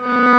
you